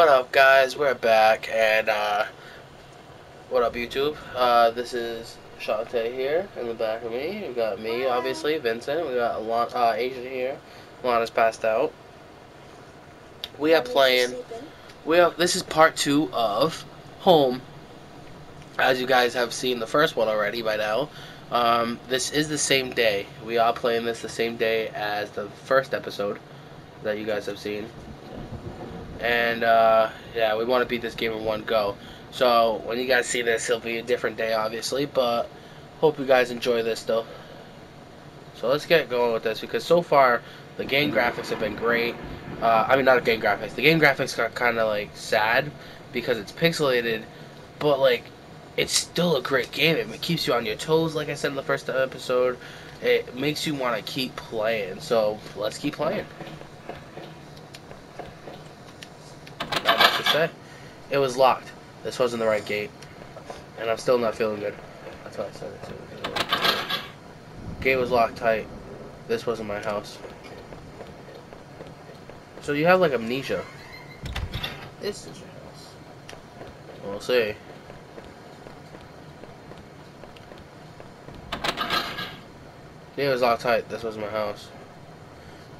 What up, guys? We're back, and uh, what up, YouTube? Uh, this is Shantae here in the back of me. We got me, obviously, Vincent. We got Alon uh, Asian here. Alana's passed out. We are playing. We have. This is part two of Home. As you guys have seen the first one already by now. Um, this is the same day. We are playing this the same day as the first episode that you guys have seen. And uh, yeah, we want to beat this game in one go. So when you guys see this, it'll be a different day, obviously. But hope you guys enjoy this though. So let's get going with this because so far the game graphics have been great. Uh, I mean, not game graphics. The game graphics got kind of like sad because it's pixelated, but like it's still a great game. It keeps you on your toes, like I said in the first episode. It makes you want to keep playing. So let's keep playing. It was locked. This wasn't the right gate, and I'm still not feeling good. That's what I said. It gate was locked tight. This wasn't my house. So you have like amnesia. This is your house. We'll see. Gate was locked tight. This was my house.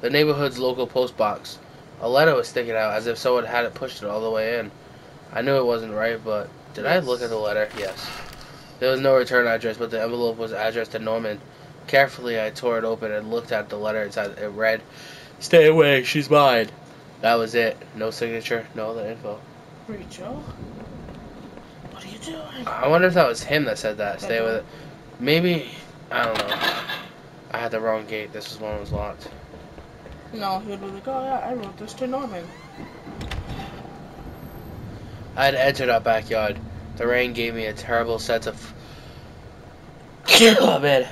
The neighborhood's local post box. A letter was sticking out as if someone had it pushed it all the way in. I knew it wasn't right, but did I look at the letter? Yes. There was no return address, but the envelope was addressed to Norman. Carefully, I tore it open and looked at the letter inside. It read, "Stay away, she's mine." That was it. No signature, no other info. Rachel? What are you doing? I wonder if that was him that said that. Stay with it. Maybe I don't know. I had the wrong gate. This was one that was locked. No, he would be like, oh yeah, I wrote this to Norman. I had entered our backyard. The rain gave me a terrible sense of. oh man.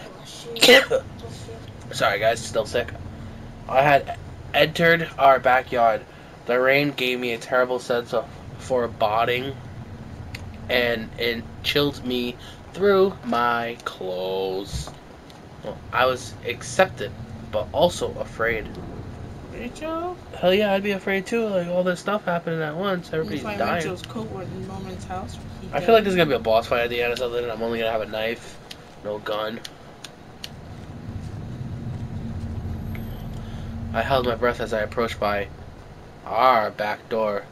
Sorry guys, still sick. I had entered our backyard. The rain gave me a terrible sense of foreboding, and it chilled me through my clothes. Well, I was accepted, but also afraid. Rachel? Hell yeah, I'd be afraid too. Like all this stuff happening at once, everybody's dying. Rachel's coat in Norman's house. I feel like there's gonna be a boss fight at the end or something, and I'm only gonna have a knife, no gun. I held my breath as I approached by our back door.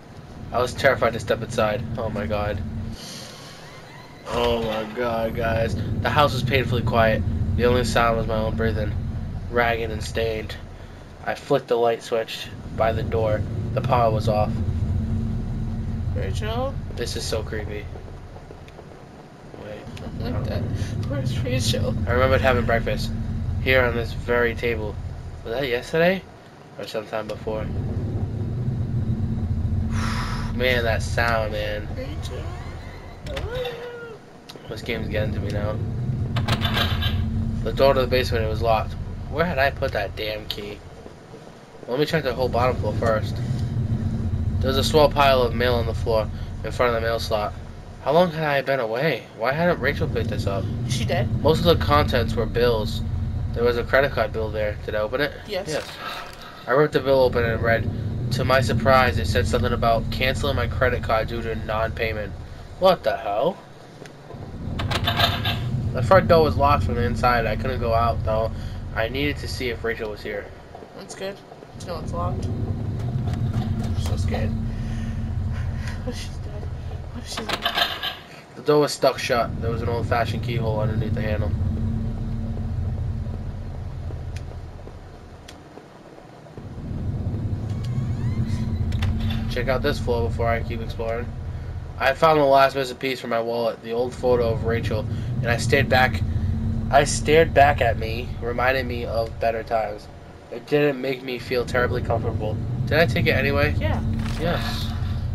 I was terrified to step inside. Oh my god. Oh my god, guys. The house was painfully quiet. The only sound was my own breathing, ragged and stained. I flicked the light switch by the door. The power was off. Rachel? This is so creepy. Wait. Like that. Where's Rachel? I remembered having breakfast here on this very table. Was that yesterday? Or sometime before? Man, that sound, man. Rachel? This game's getting to me now. The door to the basement, it was locked. Where had I put that damn key? Let me check the whole bottom floor first. There's a small pile of mail on the floor in front of the mail slot. How long had I been away? Why hadn't Rachel picked this up? Is she dead? Most of the contents were bills. There was a credit card bill there. Did I open it? Yes. Yes. I ripped the bill open and read. To my surprise, it said something about canceling my credit card due to non-payment. What the hell? The front door was locked from the inside. I couldn't go out though. I needed to see if Rachel was here. That's good. No, it's locked. I'm so scared. What if she's dead? What if she's dead? The door was stuck shut. There was an old-fashioned keyhole underneath the handle. Check out this floor before I keep exploring. I found the last missing piece from my wallet, the old photo of Rachel, and I stared back. I stared back at me, reminding me of better times. It didn't make me feel terribly comfortable. Did I take it anyway? Yeah. Yes.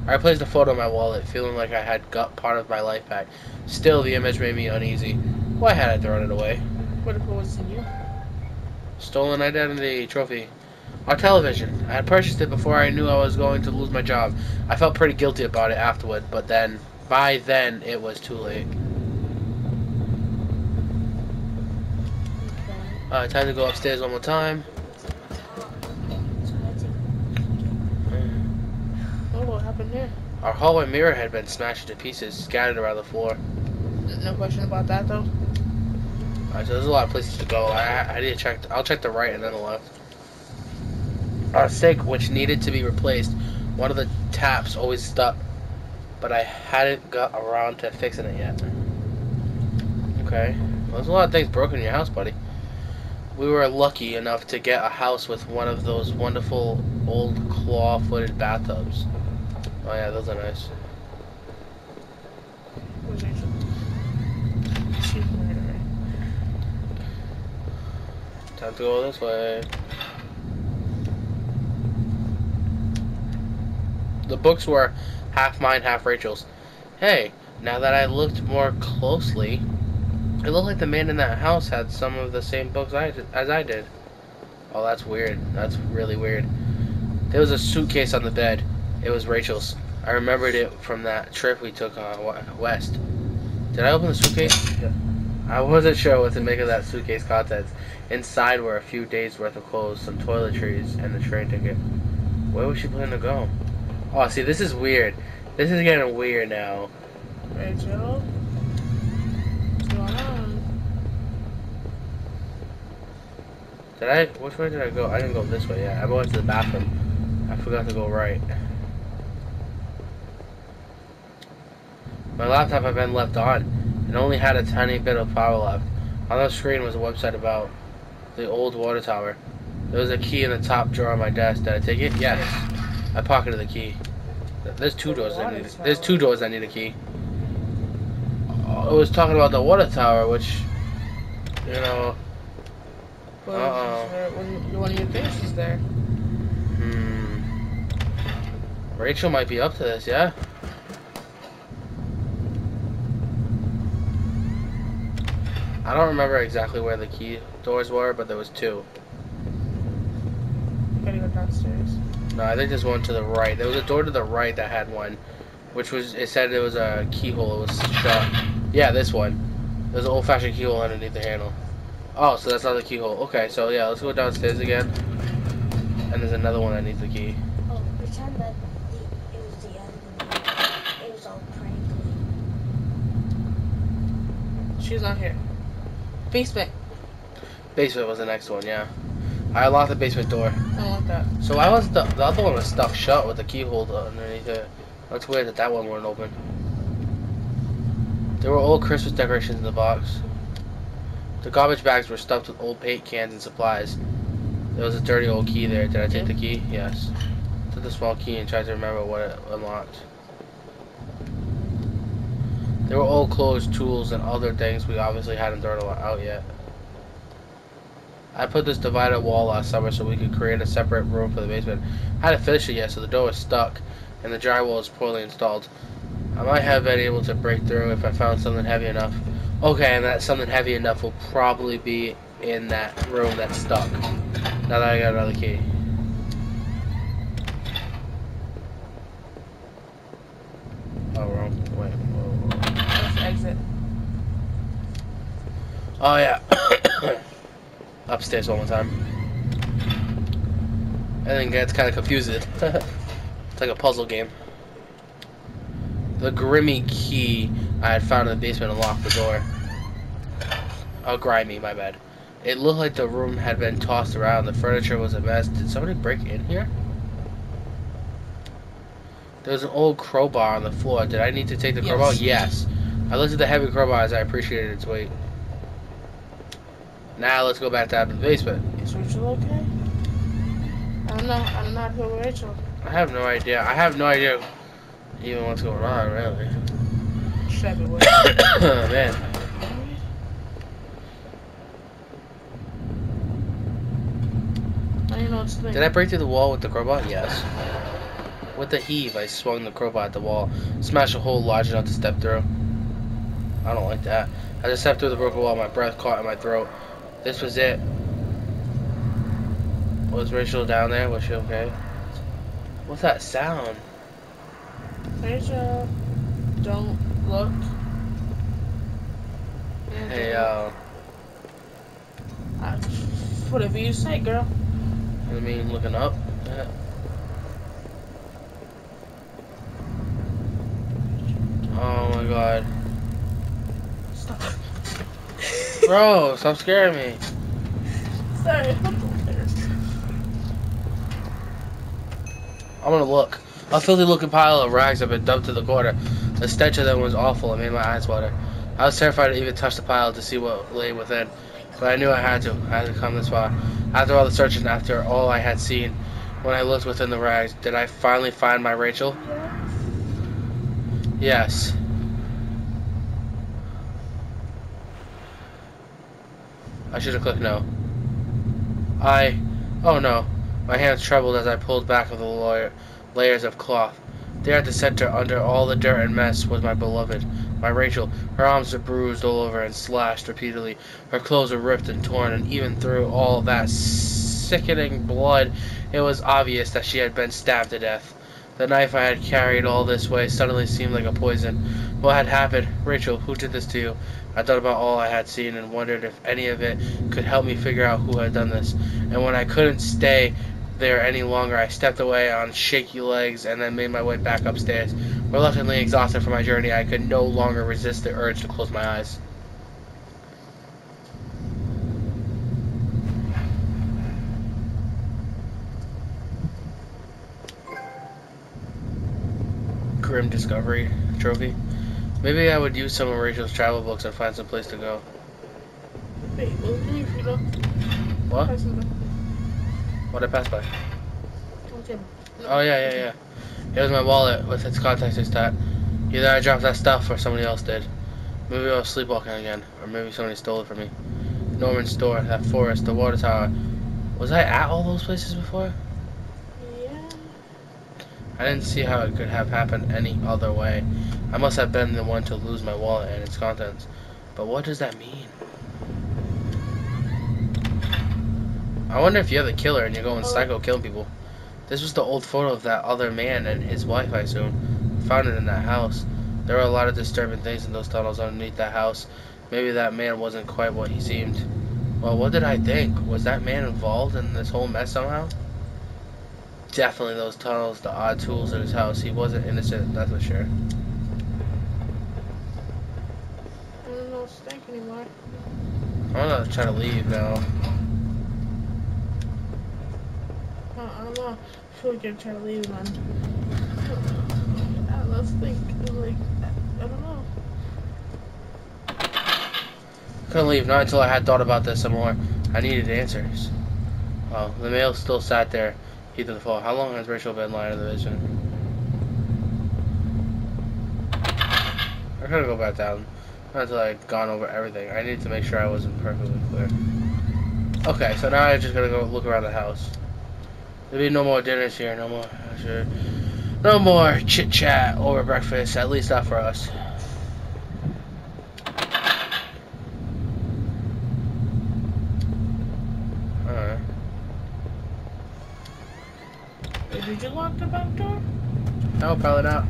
I placed the photo in my wallet, feeling like I had got part of my life back. Still, the image made me uneasy. Why had I thrown it away? What if it was in you? Stolen identity trophy. Our television. I had purchased it before I knew I was going to lose my job. I felt pretty guilty about it afterward, but then, by then, it was too late. Okay. Uh, time to go upstairs one more time. Oh, what happened? Our hallway mirror had been smashed to pieces, scattered around the floor. No question about that though. Alright, so there's a lot of places to go. I, I need to check. I'll check the right and then the left. Our sink, which needed to be replaced, one of the taps always stuck, but I hadn't got around to fixing it yet. Okay, well, there's a lot of things broken in your house, buddy. We were lucky enough to get a house with one of those wonderful old claw-footed bathtubs. Oh yeah, those are nice. Time to go this way. The books were half mine, half Rachel's. Hey, now that I looked more closely, it looked like the man in that house had some of the same books I as I did. Oh, that's weird. That's really weird. There was a suitcase on the bed. It was Rachel's. I remembered it from that trip we took on west. Did I open the suitcase? Yeah. I wasn't sure what to make of that suitcase contents. Inside were a few days worth of clothes, some toiletries, and the train ticket. Where was she planning to go? Oh, see, this is weird. This is getting weird now. Rachel? What's going on? Did I? Which way did I go? I didn't go this way yet. I went to the bathroom. I forgot to go right. My laptop had been left on. and only had a tiny bit of power left. On the screen was a website about the old water tower. There was a key in the top drawer of my desk. Did I take it? Yes. I pocketed the key. There's two doors. I need. There's two doors. I need a key. Oh, it was talking about the water tower, which, you know. Well, Uh-oh. one, one of your is there. Hmm. Rachel might be up to this, yeah. I don't remember exactly where the key doors were, but there was two. Gotta go downstairs. No, I think there's one to the right. There was a door to the right that had one, which was it said it was a keyhole. It was shut. Yeah, this one. There's an old-fashioned keyhole underneath the handle. Oh, so that's not the keyhole. Okay, so yeah, let's go downstairs again. And there's another one that needs the key. Oh, pretend that the, it was the end and it was all prank. She's not here. Basement. Basement was the next one. Yeah, I unlocked the basement door. I want that. So why was the the other one was stuck shut with the keyhole underneath it? That's weird that that one weren't open. There were old Christmas decorations in the box. The garbage bags were stuffed with old paint cans and supplies. There was a dirty old key there. Did I take the key? Yes. Took the small key and tried to remember what it unlocked. There were old clothes, tools, and other things we obviously hadn't thrown out yet. I put this divided wall last summer so we could create a separate room for the basement. I hadn't finished it yet, so the door was stuck, and the drywall was poorly installed. I might have been able to break through if I found something heavy enough. Okay, and that something heavy enough will probably be in that room that's stuck. Now that I got another key. Oh, wrong. Wait. whoa, whoa. Let's exit. Oh, yeah. Upstairs one more time. And then gets kind of confused. it's like a puzzle game. The grimy key I had found in the basement unlocked the door. Oh, grimy, my bad. It looked like the room had been tossed around. The furniture was a mess. Did somebody break in here? There was an old crowbar on the floor. Did I need to take the crowbar? Yes. Yes. I looked at the heavy crowbar as I appreciated its weight. Now let's go back down to the basement. Is Rachel okay? I don't. I'm not here with Rachel. I have no idea. I have no idea even what's going on, really. She's everywhere. Man. I don't know what's the Did I break through the wall with the crowbar? Yes. With the heave, I swung the crowbar at the wall, smashed a hole large enough to step through. I don't like that. As I stepped through the broken wall, my breath caught in my throat. This was it. Was Rachel down there? Was she okay? What's that sound? Rachel, don't look. Hey, uh, whatever you say, girl. I mean, looking up. Yeah. my god. Stop. Bro, stop scaring me. Sorry, I'm gonna look. A filthy looking pile of rags had been dumped to the corner. The stench of them was awful and made my eyes water. I was terrified to even touch the pile to see what lay within. But I knew I had to. I had to come this far. After all the searching, after all I had seen, when I looked within the rags, did I finally find my Rachel? Yes. I should have clicked no. I. Oh no. My hands trembled as I pulled back of the lawyer, layers of cloth. There at the center, under all the dirt and mess, was my beloved, my Rachel. Her arms were bruised all over and slashed repeatedly. Her clothes were ripped and torn, and even through all that sickening blood, it was obvious that she had been stabbed to death. The knife I had carried all this way suddenly seemed like a poison. What had happened? Rachel, who did this to you? I thought about all I had seen and wondered if any of it could help me figure out who had done this. And when I couldn't stay there any longer, I stepped away on shaky legs and then made my way back upstairs. Reluctantly exhausted from my journey, I could no longer resist the urge to close my eyes. Grim Discovery Trophy. Maybe I would use some of Rachel's travel books and find some place to go. Wait, what did you? What? What I pass by? Oh yeah, yeah, yeah. It was my wallet with its contact stat. Either I dropped that stuff or somebody else did. Maybe I was sleepwalking again, or maybe somebody stole it from me. Norman's store, that forest, the water tower. Was I at all those places before? Yeah. I didn't see how it could have happened any other way. I must have been the one to lose my wallet and its contents. But what does that mean? I wonder if you're the killer and you're going oh. psycho killing people. This was the old photo of that other man and his wife, I assume. Found it in that house. There were a lot of disturbing things in those tunnels underneath that house. Maybe that man wasn't quite what he seemed. Well, what did I think? Was that man involved in this whole mess somehow? Definitely those tunnels, the odd tools in his house. He wasn't innocent, that's for sure. I don't know stank anymore. I'm gonna try to leave now. Uh, I don't know. I feel like I'm trying to leave, man. Uh, let's think. Like, I don't know. Couldn't leave, not until I had thought about this some more. I needed answers. Well, the mail still sat there, heat of the fall. How long has Rachel been lying in the vision? I couldn't go back down. Not until I'd gone over everything. I needed to make sure I wasn't perfectly clear. Okay, so now I'm just gotta go look around the house. There'll be no more dinners here, no more. Sure. No more chit chat over breakfast, at least not for us. Alright. Did you lock the back door? No, probably not.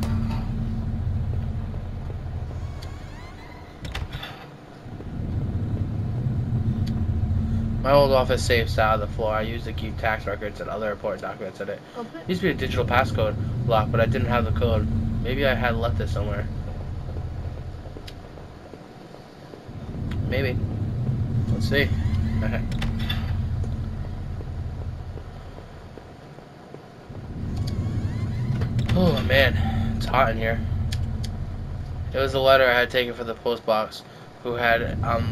My old office safe sat on the floor. I used to keep tax records and other important documents in it. It used to be a digital passcode lock, but I didn't have the code. Maybe I had left it somewhere. Maybe. Let's see. oh man, it's hot in here. It was a letter I had taken from the post box. Who had um,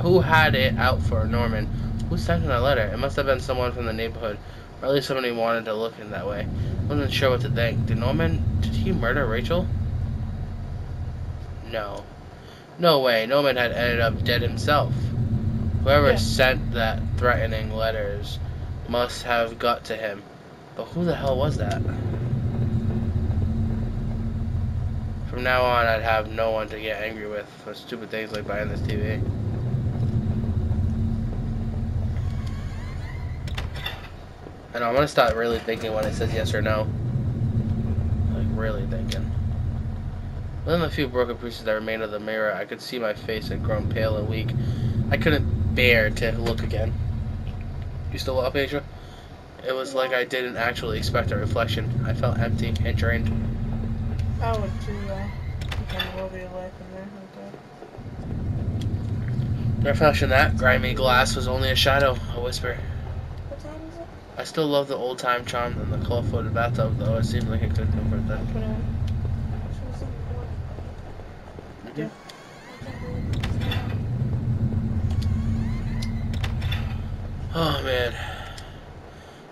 who had it out for Norman? Who sent him that letter? It must have been someone from the neighborhood, or at least somebody wanted to look in that way. I wasn't sure what to think. Did Norman? Did he murder Rachel? No. No way. Norman had ended up dead himself. Whoever Yeah. sent that threatening letters must have got to him. But who the hell was that? From now on, I'd have no one to get angry with for stupid things like buying this TV. I know, I'm gonna start really thinking when it says yes or no. Like, really thinking. Within the few broken pieces that remained of the mirror, I could see my face had grown pale and weak. I couldn't bear to look again. You still up, Asia? It was like I didn't actually expect a reflection. I felt empty and drained. I would too, though. spend more of your life in there like that. Reflection that grimy glass was only a shadow, a whisper. What time is it? I still love the old time charm and the colorful bathtub, though it seemed like it could convert that. Put on. She was in the morning, right? Yeah. Oh man.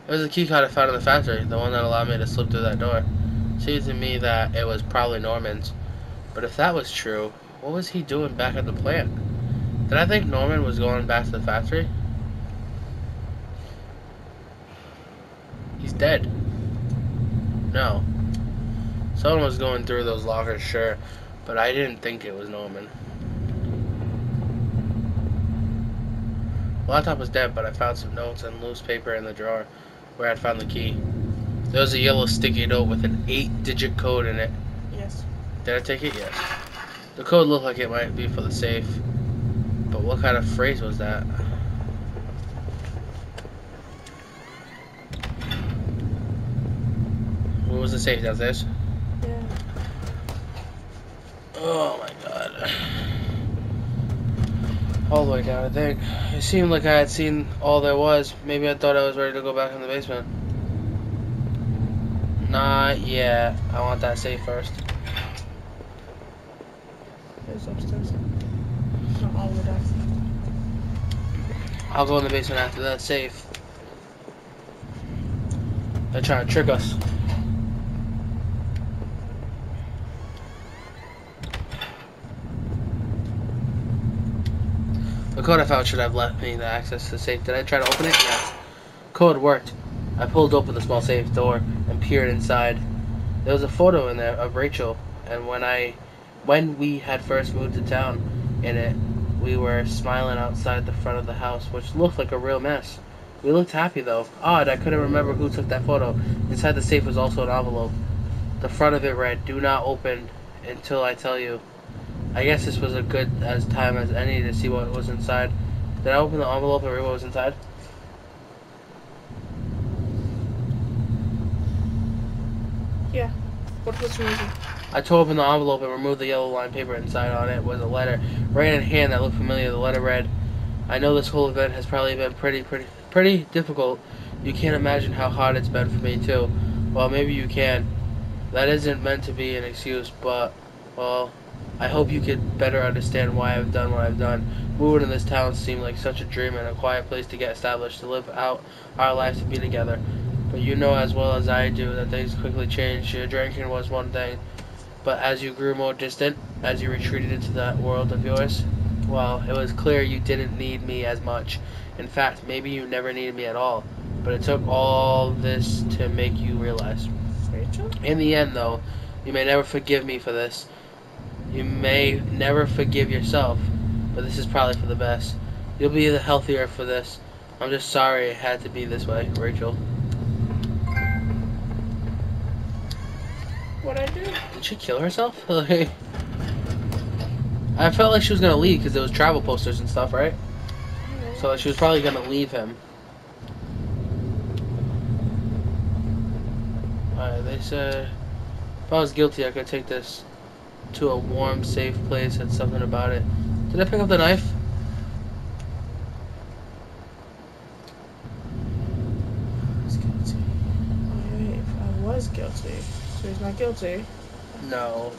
It was a key card I found in the factory, the one that allowed me to slip through that door. Seemed to me that it was probably Norman's. But if that was true, what was he doing back at the plant? Did I think Norman was going back to the factory? He's dead. No. Someone was going through those lockers, sure, but I didn't think it was Norman. Laptop was dead, but I found some notes and loose paper in the drawer where I'd found the key. There was a yellow sticky note with an eight digit code in it. Yes. Did I take it? Yes. The code looked like it might be for the safe. But what kind of phrase was that? Where was the safe downstairs? Yeah. Oh my god. All the way down, I think. It seemed like I had seen all there was. Maybe I thought I was ready to go back in the basement. Not yet. I want that safe first. It's upstairs. Not all the way down. I'll go in the basement after that safe. They're trying to trick us. The code I found should have left me the access to the safe. Did I try to open it? Yes. Code worked. I pulled open the small safe door and peered inside. There was a photo in there of Rachel, and when I, when we had first moved to town, in it, we were smiling outside the front of the house, which looked like a real mess. We looked happy though. Odd, I couldn't remember who took that photo. Inside the safe was also an envelope. The front of it read, "Do not open until I tell you." I guess this was a good as time as any to see what was inside. Did I open the envelope and read what was inside? Yeah. What was the reason? I tore open the envelope and removed the yellow lined paper inside on it was a letter, right in hand that looked familiar. The letter read, I know this whole event has probably been pretty, pretty, pretty difficult. You can't imagine how hard it's been for me, too. Well, maybe you can. That isn't meant to be an excuse, but, well, I hope you could better understand why I've done what I've done. Moving to this town seemed like such a dream and a quiet place to get established, to live out our lives to be together. But you know as well as I do that things quickly change. Your drinking was one thing, but as you grew more distant, as you retreated into that world of yours, well, it was clear you didn't need me as much. In fact, maybe you never needed me at all. But it took all this to make you realize. Rachel? In the end, though, you may never forgive me for this. You may never forgive yourself, but this is probably for the best. You'll be the healthier for this. I'm just sorry it had to be this way, Rachel. What'd I do? Did she kill herself? I felt like she was gonna leave because there was travel posters and stuff, right? So she was probably gonna leave him. Alright, they said if I was guilty, I could take this to a warm, safe place. Had something about it. Did I pick up the knife? I was guilty. Wait, I was guilty. So he's not guilty. No.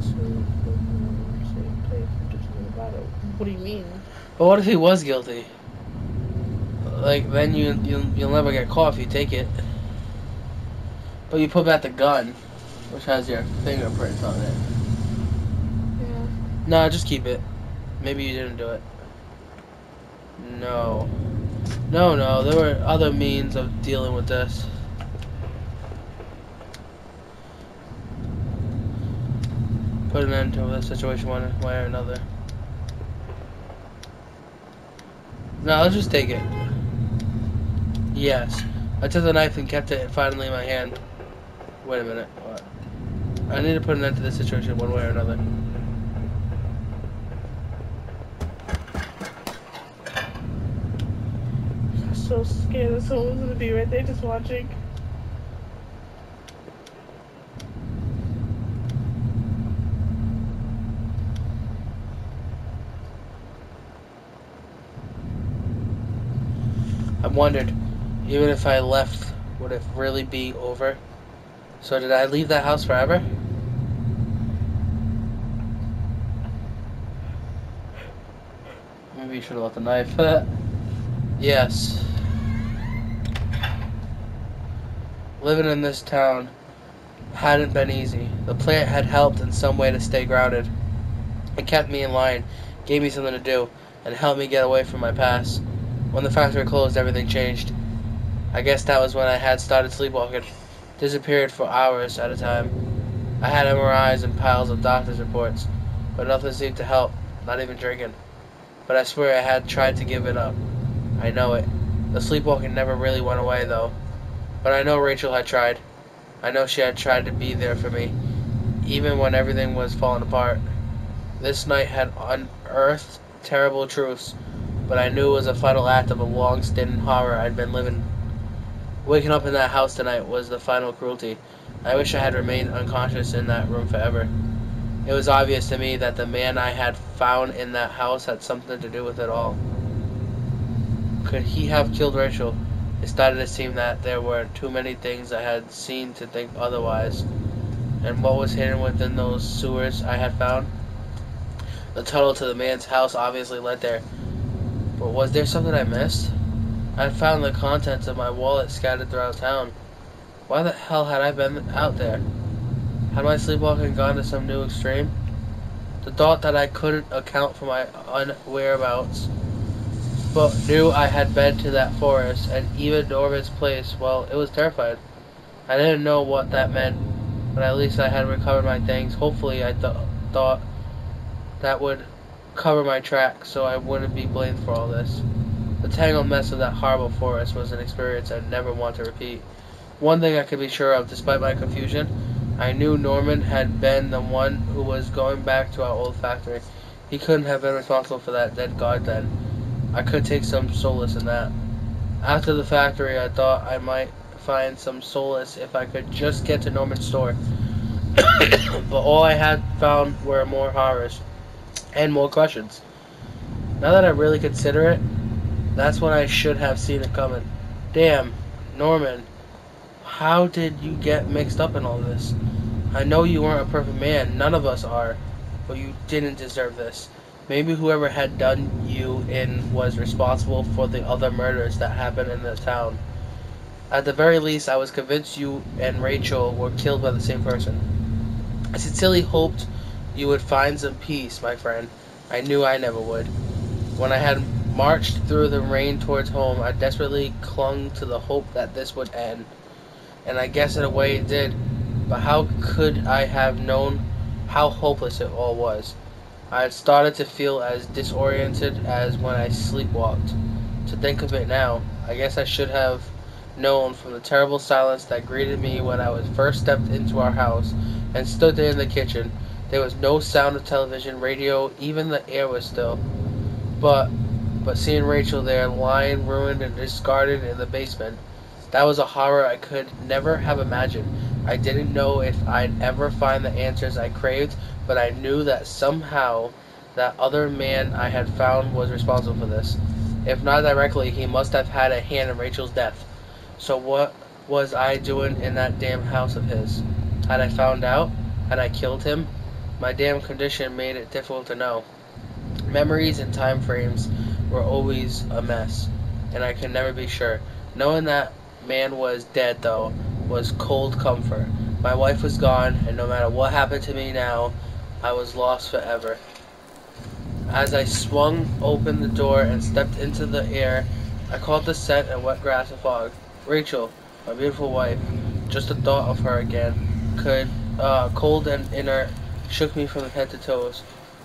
So, safe place, do something about it. What do you mean? But what if he was guilty? Like then you you you'll never get caught if you take it. But you put back the gun, which has your fingerprints on it. Yeah. No, just keep it. Maybe you didn't do it. No. No, no, there were other means of dealing with this. Put an end to the situation one way or another. No, let's just take it. Yes. I took the knife and kept it finally in my hand. Wait a minute. I need to put an end to this situation one way or another. I'm so scared that someone's gonna be right there just watching. I wondered, even if I left, would it really be over? So did I leave that house forever? You should have left the knife. yes. Living in this town hadn't been easy. The plant had helped in some way to stay grounded. It kept me in line, gave me something to do, and helped me get away from my past. When the factory closed, everything changed. I guess that was when I had started sleepwalking. Disappeared for hours at a time. I had MRIs and piles of doctor's reports, but nothing seemed to help, not even drinking. But I swear I had tried to give it up. I know it. The sleepwalking never really went away, though. But I know Rachel had tried. I know she had tried to be there for me, even when everything was falling apart. This night had unearthed terrible truths, but I knew it was a final act of a long-standing horror I'd been living. Waking up in that house tonight was the final cruelty. I wish I had remained unconscious in that room forever. It was obvious to me that the man I had found in that house had something to do with it all. Could he have killed Rachel? It started to seem that there were too many things I had seen to think otherwise. And what was hidden within those sewers I had found? The tunnel to the man's house obviously led there. But was there something I missed? I had found the contents of my wallet scattered throughout town. Why the hell had I been out there? Had my sleepwalking gone to some new extreme? The thought that I couldn't account for my unwhereabouts but knew I had been to that forest, and even Norman's place, well, it was terrified. I didn't know what that meant, but at least I had recovered my things. Hopefully, I th thought that would cover my tracks so I wouldn't be blamed for all this. The tangled mess of that horrible forest was an experience I'd never want to repeat. One thing I could be sure of, despite my confusion, I knew Norman had been the one who was going back to our old factory. He couldn't have been responsible for that dead guard then. I could take some solace in that. After the factory, I thought I might find some solace if I could just get to Norman's store. but all I had found were more horrors and more questions. Now that I really consider it, that's when I should have seen it coming. Damn, Norman, how did you get mixed up in all this? I know you weren't a perfect man, none of us are, but you didn't deserve this. Maybe whoever had done you in was responsible for the other murders that happened in the town. At the very least, I was convinced you and Rachel were killed by the same person. I sincerely hoped you would find some peace, my friend. I knew I never would. When I had marched through the rain towards home, I desperately clung to the hope that this would end. And I guess in a way it did. But how could I have known how hopeless it all was? I had started to feel as disoriented as when I sleepwalked. To think of it now, I guess I should have known from the terrible silence that greeted me when I was first stepped into our house and stood there in the kitchen. There was no sound of television, radio, even the air was still. But but seeing Rachel there lying ruined and discarded in the basement, that was a horror I could never have imagined. I didn't know if I'd ever find the answers I craved, but I knew that somehow that other man I had found was responsible for this. If not directly, he must have had a hand in Rachel's death. So what was I doing in that damn house of his? Had I found out? Had I killed him? My damn condition made it difficult to know. Memories and time frames were always a mess, and I could never be sure. Knowing that man was dead, though, was cold comfort. My wife was gone, and no matter what happened to me now, I was lost forever. As I swung open the door and stepped into the air, I caught the scent and wet grass and fog. Rachel, my beautiful wife, just the thought of her again, could, uh, cold and inert, shook me from head to toes.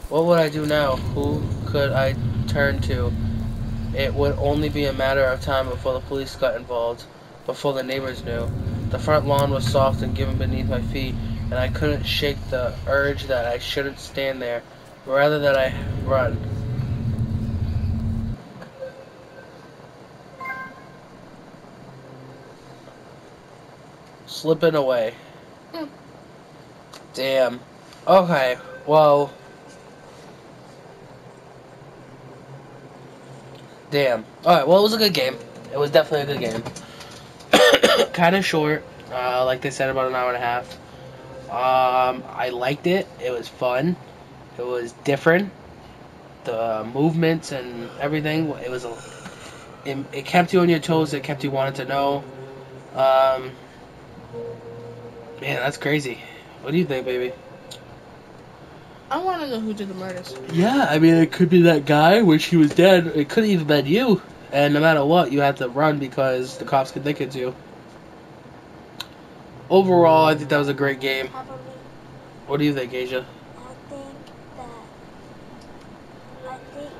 What would I do now? Who could I turn to? It would only be a matter of time before the police got involved, before the neighbors knew. The front lawn was soft and given beneath my feet, and I couldn't shake the urge that I shouldn't stand there, rather that I run. Slipping away. Hmm. Damn. Okay, well. Damn. Alright, well, it was a good game. it was definitely a good game. Kind of short, uh, like they said, about an hour and a half. Um, I liked it. It was fun. It was different. The movements and everything. It was a. It, it kept you on your toes. It kept you wanting to know. Um, man, that's crazy. What do you think, baby? I want to know who did the murders. Yeah, I mean, it could be that guy, which he was dead. It could have even been you. And no matter what, you had to run because the cops could think it's you. Overall, I think that was a great game. What do you think, Asia? I think that. I think.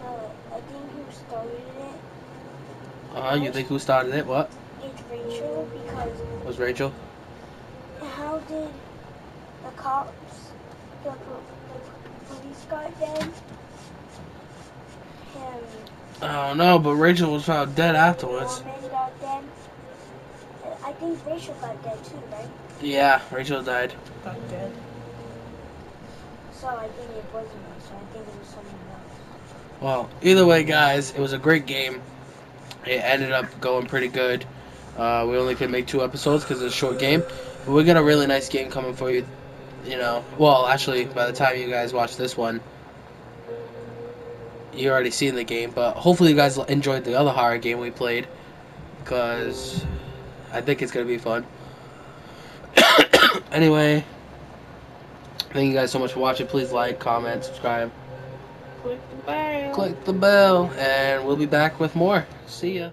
No, I think who started it Uh. You think who started it? What is Rachel because was Rachel? how did the cops, the, the police guy dead? Him. I don't know, but Rachel was found dead afterwards. Norman got dead. And I think Rachel got dead too, right? Yeah, Rachel died. Got dead. So I think it wasn't us. So I think it was someone else. Well, either way, guys, it was a great game. It ended up going pretty good. Uh, we only could make two episodes because it's a short game, but we got a really nice game coming for you. You know, well, actually, by the time you guys watch this one, you already seen the game. But hopefully, you guys enjoyed the other horror game we played because I think it's gonna be fun. anyway, thank you guys so much for watching. Please like, comment, subscribe Click the bell. click the bell, and we'll be back with more. See ya.